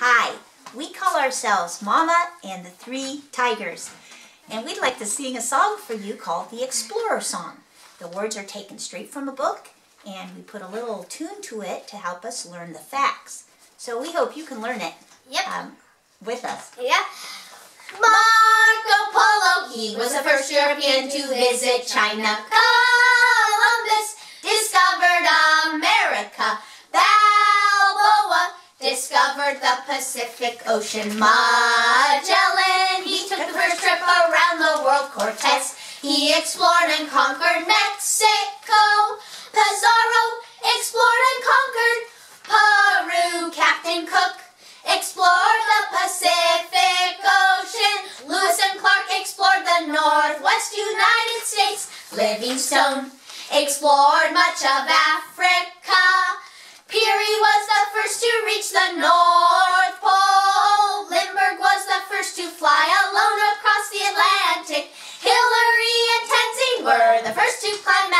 Hi, we call ourselves Mama and the Three Tigers, and we'd like to sing a song for you called the Explorer Song. The words are taken straight from a book, and we put a little tune to it to help us learn the facts. So we hope you can learn it Yep. um, with us. Yeah. Marco Polo, he was the first European to visit China. Discovered the Pacific Ocean. Magellan, he took the first trip around the world. Cortez, he explored and conquered Mexico. Pizarro explored and conquered Peru. Captain Cook explored the Pacific Ocean. Lewis and Clark explored the Northwest United States. Livingstone explored much of Africa. Peary was the first to reach the North to climb.